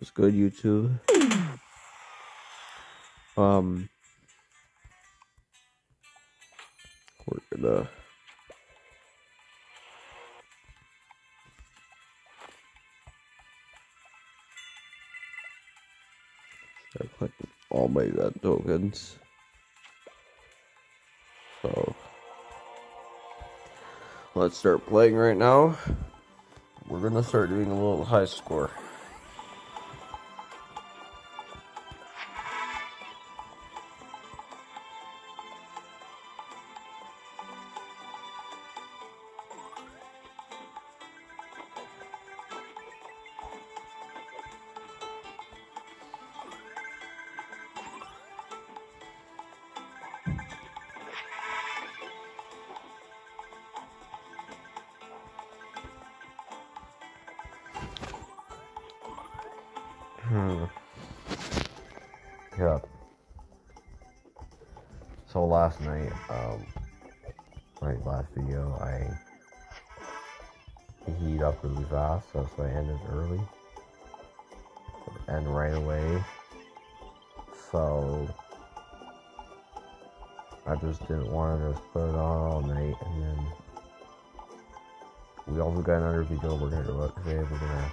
What's good, YouTube? Um, we're gonna start collecting all my gun tokens. So let's start playing right now. We're gonna start doing a little high score. Hmm. Yeah. So last night, um, my last video, I heat up really fast, so I ended early and right away. So I just didn't want to just put it on all night, and then we also got another video we're gonna do today. We're gonna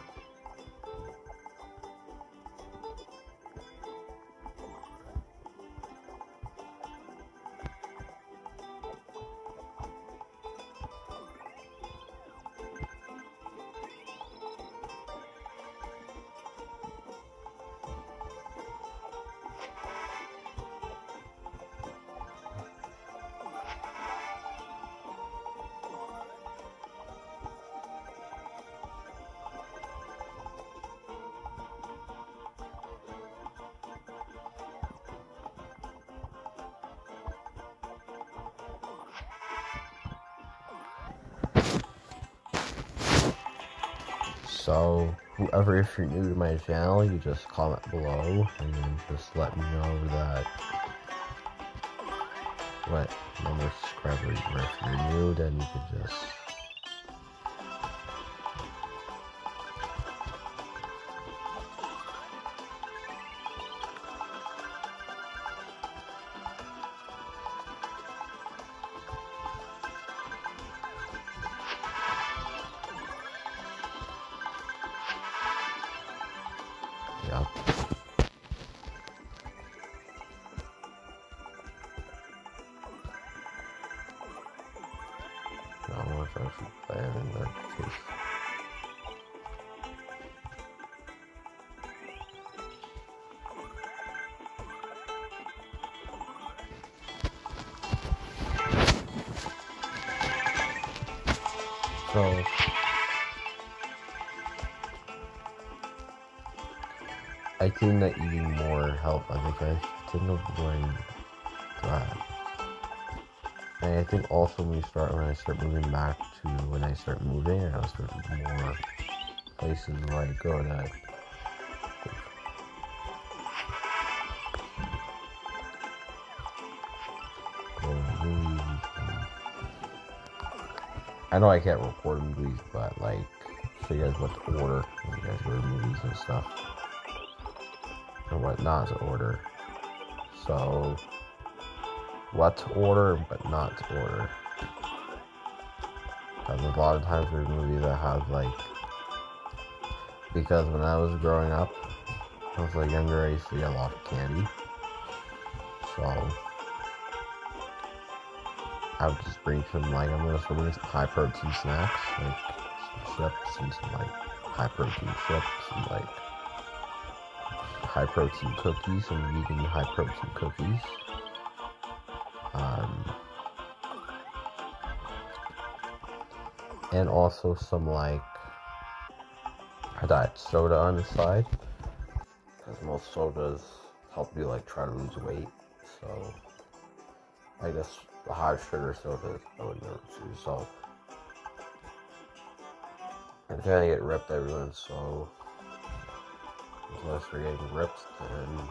So, whoever, if you're new to my channel, you just comment below and then just let me know that what number of subscribers. If you're new, then you could just yeah. I play in that case. So I think that eating more help I think I didn't avoid that. And I think also when we start when I start moving back to when I start moving I'll start more places where I go that to I know I can't record movies, but like show you guys what to order when you guys to movies and stuff and what not to order. So, what to order, but not to order. Because a lot of times there's movies that have like, because when I was growing up, I was like younger, I used to get a lot of candy. So, I would just bring some like I'm gonna bring some high protein snacks, like some chips and some like high protein chips and like high protein cookies, some vegan high protein cookies. Um, and also some like a diet soda on the side. Because most sodas help you like try to lose weight. So I guess the high sugar sodas I would never choose. So I'm kind of get ripped everyone. So unless we're getting ripped, then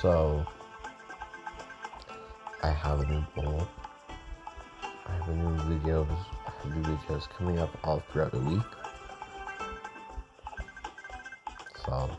So, I have a new goal. I have a new videos, I have new videos coming up all throughout the week. So,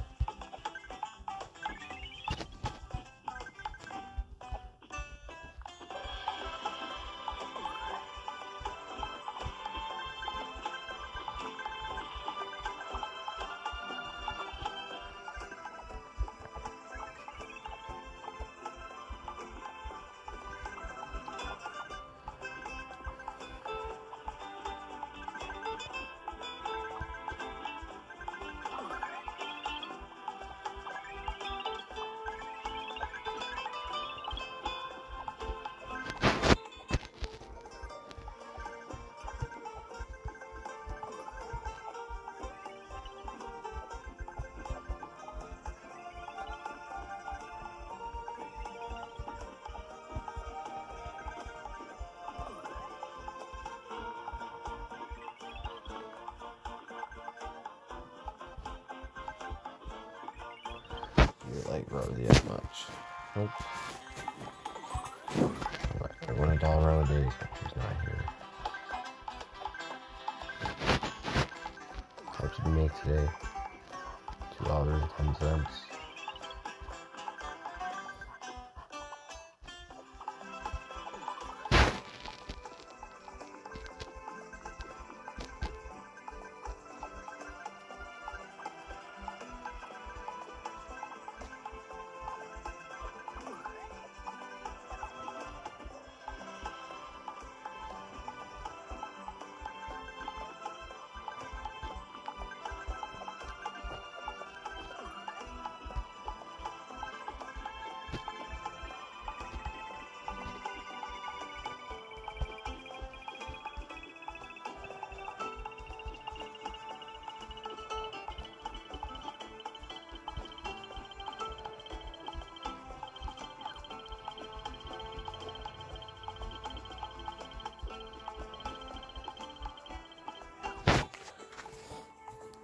like Rosie as much. Nope. I a dollar on days, but she's not here. How much did you make today? Two dollars and ten cents.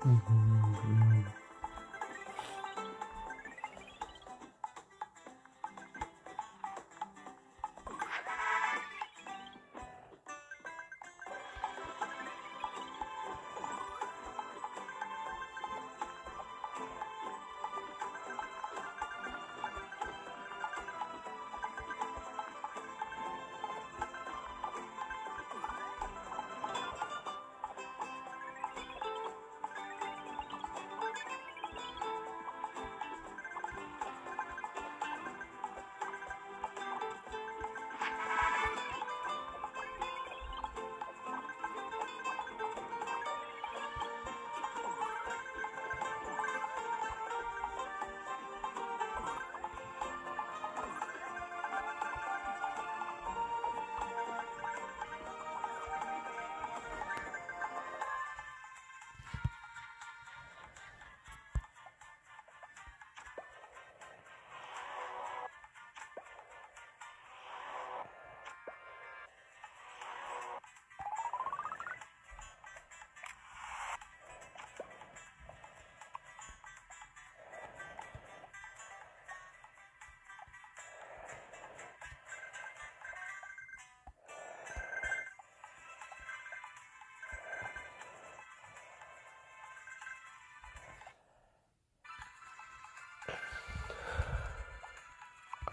嗯嗯嗯。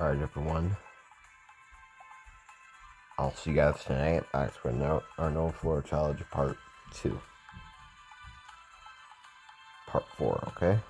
Alright, everyone. I'll see you guys tonight. That's for no, our No Floor Challenge Part 2. Part 4, okay?